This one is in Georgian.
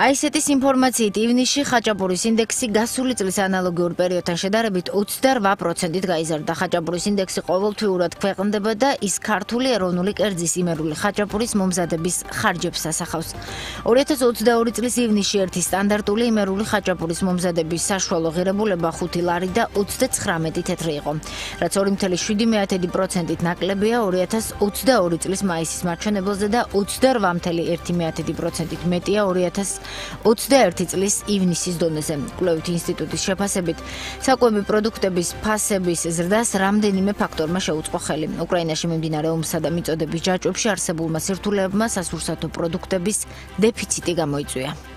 აი ესეთის ინფორმაციით ივნისში ხაჭაპურის ინდექსი გასული წლის ანალოგიურ პერიოდთან შედარებით 28%-ით გაიზარდა. ხაჭაპურის ინდექსი ყოველთვიურად ქვეყნდება და ის ქართული ეროვნული კერძის იმერული ხაჭაპურის მომზადების ხარჯებს ასახავს. 2022 წლის ივნისში ერთი სტანდარტული იმერული ხაჭაპურის მომზადების საშუალო ღირებულება 5 ლარი და 39 თეთრი იყო, რაც 2.7%-ით ნაკლებია 2022 წლის მაისის მარჩვენებელზე და 28.1%-ით მეტია 2000 21 წლის ივნისის დონეზე. კვლევით ინსტიტუტის შეფასებით, საკვები პროდუქტების ფასების ზრდას რამდენიმე ფაქტორმა შეუწყო ხელი. უკრაინაში მიმდინარე ომსა და მიწოდების ჯაჭვებში არსებულმა სირთულეებმა სასურსათო პროდუქტების დეფიციტი გამოიწვია.